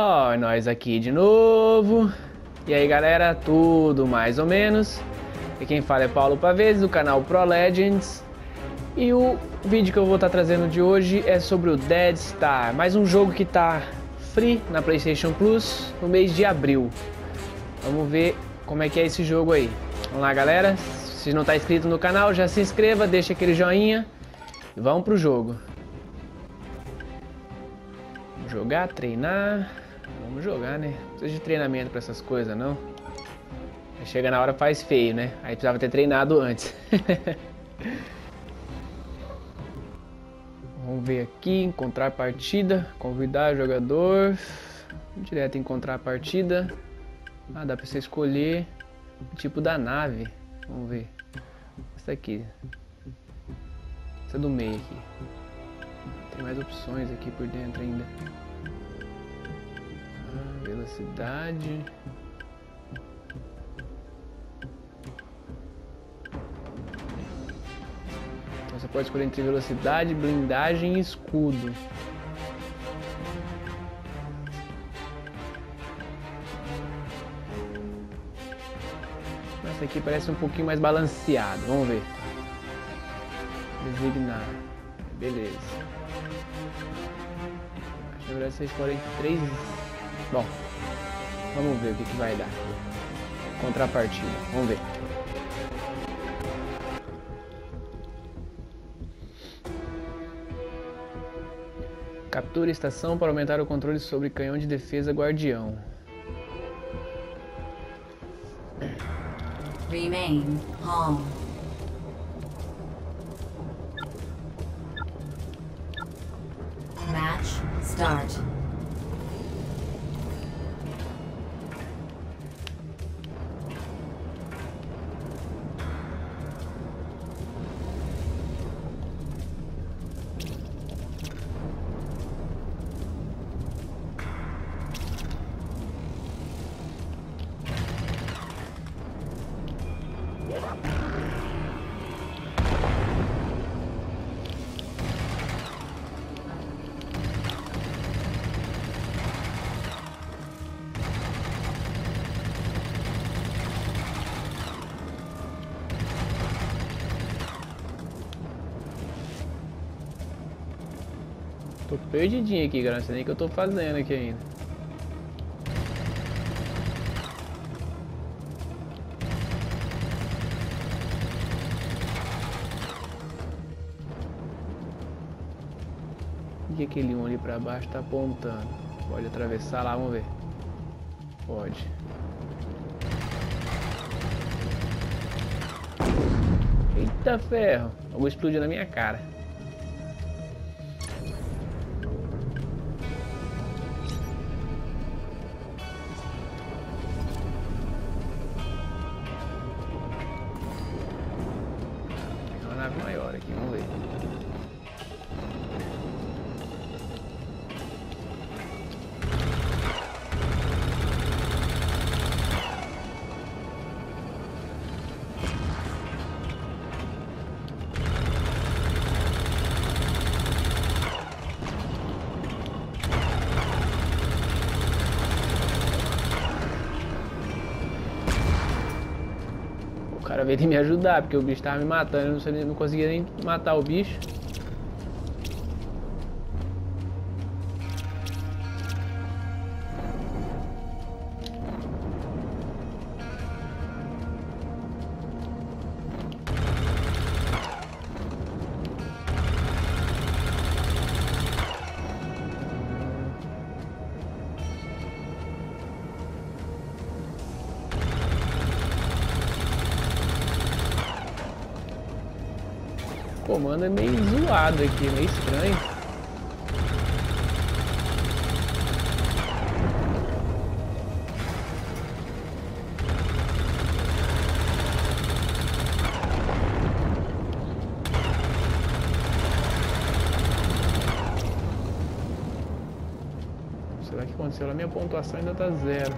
Ó, oh, nós aqui de novo. E aí galera, tudo mais ou menos. E quem fala é Paulo Pavese do canal Pro Legends. E o vídeo que eu vou estar tá trazendo de hoje é sobre o Dead Star, mais um jogo que está free na PlayStation Plus no mês de abril. Vamos ver como é que é esse jogo aí. Vamos lá galera, se não está inscrito no canal, já se inscreva, deixa aquele joinha e vamos pro jogo. Jogar, treinar. Vamos jogar, né? Não precisa de treinamento para essas coisas, não. Aí chega na hora faz feio, né? Aí precisava ter treinado antes. Vamos ver aqui, encontrar partida, convidar jogador, direto encontrar partida. Ah, dá pra você escolher o tipo da nave. Vamos ver. Essa aqui. Essa do meio aqui. Tem mais opções aqui por dentro ainda. Velocidade. Você pode escolher entre velocidade, blindagem e escudo. Essa aqui parece um pouquinho mais balanceado. Vamos ver. Designar. Beleza. Acho verdade você escolhe três. Bom, vamos ver o que, que vai dar. Contrapartida. Vamos ver. Captura estação para aumentar o controle sobre canhão de defesa guardião. Remain calm. Match start. Tô perdidinho aqui, galera. Não sei nem o que eu tô fazendo aqui ainda. E aquele um ali pra baixo tá apontando. Pode atravessar lá, vamos ver. Pode. Eita ferro! Algo explodiu na minha cara. Cara veio me ajudar, porque o bicho tava me matando, eu não, não conseguia nem matar o bicho. Comando é meio zoado aqui, meio estranho. Será que aconteceu? A minha pontuação ainda tá zero.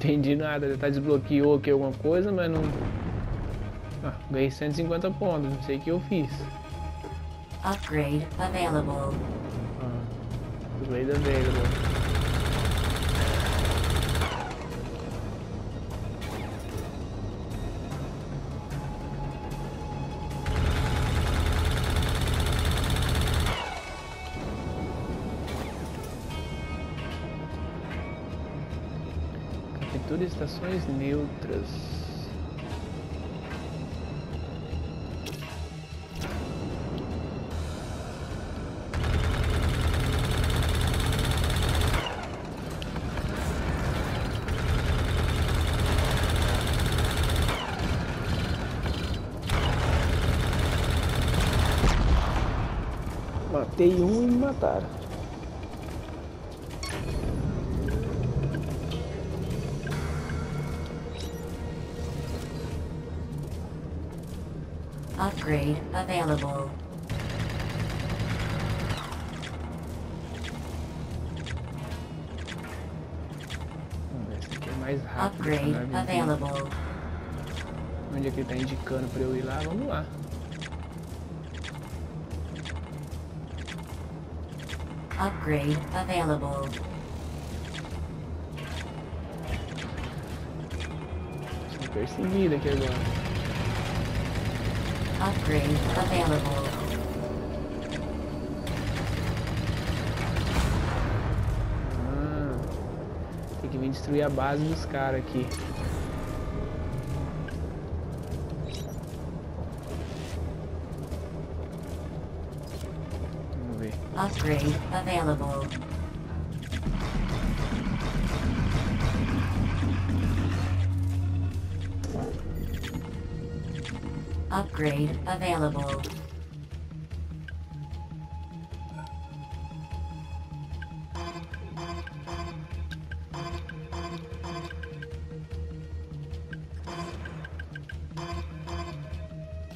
Entendi nada, tá desbloqueou aqui alguma coisa, mas não. Ah, ganhei 150 pontos, não sei o que eu fiz. Upgrade available. Ah, upgrade available. Estações neutras. Matei um e me mataram. Upgrade available. É mais rápido. Upgrade navezinha. available. Onde é que ele tá indicando pra eu ir lá? Vamos lá. Upgrade available. Perseguido aqui agora. Upgrade available. Ah, tem que vir destruir a base dos caras aqui. Vamos ver. Upgrade available. Upgrade available.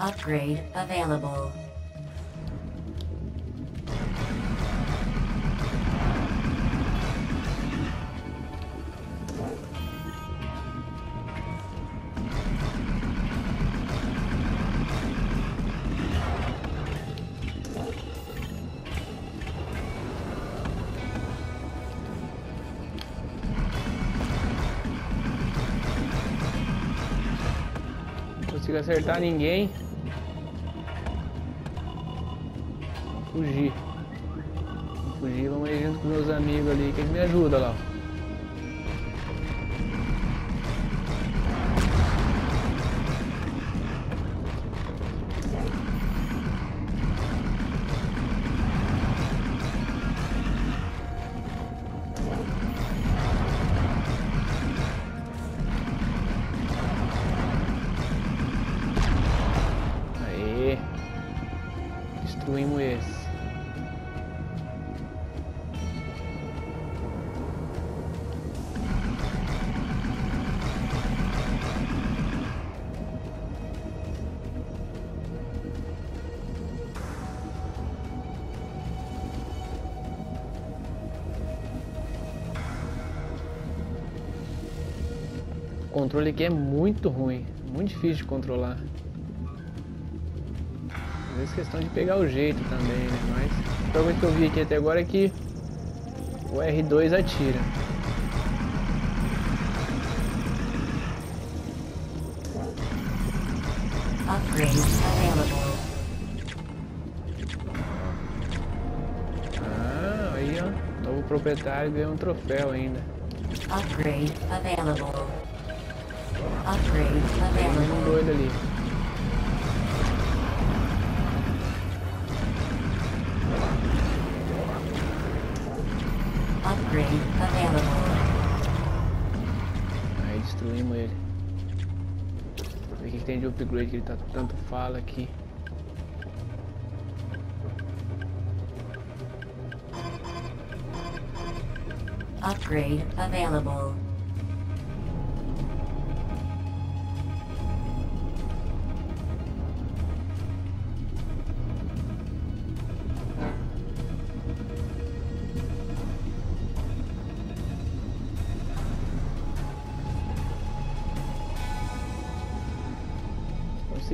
Upgrade available. Consigo acertar ninguém. Fugir. Fugir, vamos aí junto com meus amigos ali. Quem me ajuda lá? Controle aqui é muito ruim, muito difícil de controlar. Às vezes questão de pegar o jeito também, né? Mas pelo menos que eu vi aqui até agora é que o R2 atira. Ah, aí ó, novo proprietário ganhou um troféu ainda. Upgrade available. Tem um doido ali. Upgrade available. Aí destruímos ele. O que tem de upgrade que ele tá tanto fala aqui. Upgrade available.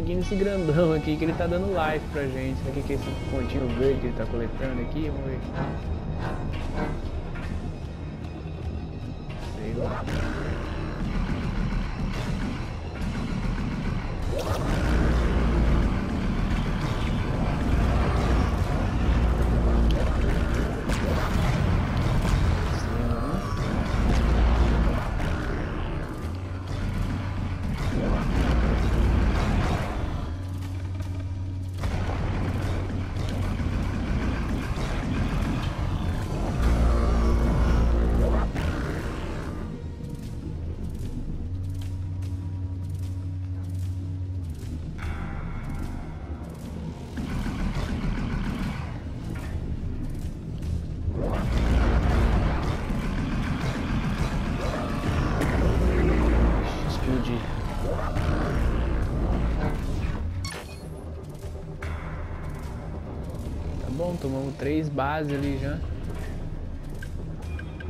Seguindo esse grandão aqui que ele tá dando life pra gente. O que é esse pontinho verde que ele tá coletando aqui? Vamos ver. Sei lá. Tomamos três bases ali já.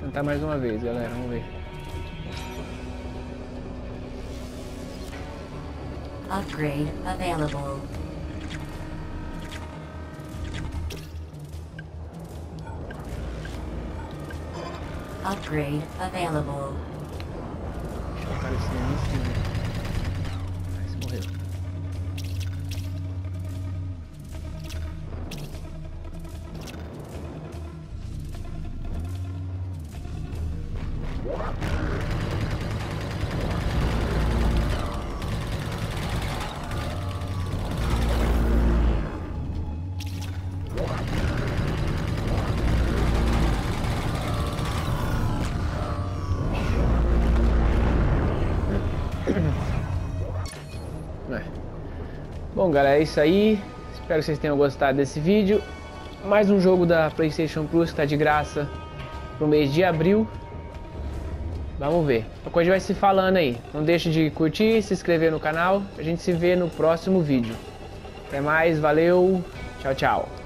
Tentar mais uma vez, galera. Vamos ver. Upgrade available. Upgrade available. Deixa cara assim ali É. Bom, galera, é isso aí. Espero que vocês tenham gostado desse vídeo. Mais um jogo da PlayStation Plus que tá de graça pro mês de abril. Vamos ver. A coisa vai se falando aí. Não deixe de curtir, se inscrever no canal. A gente se vê no próximo vídeo. Até mais, valeu, tchau, tchau.